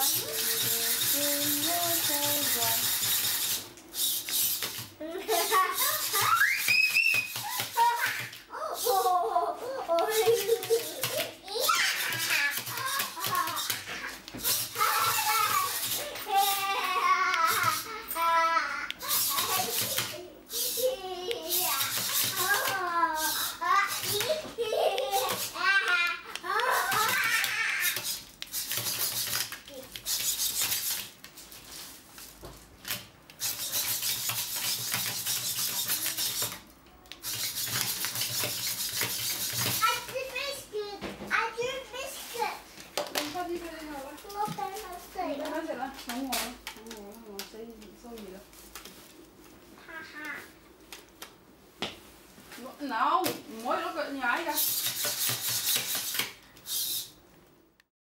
Yeah. 好我，好我，我所以所以了。哈哈。No, 唔可以攞腳踩㗎。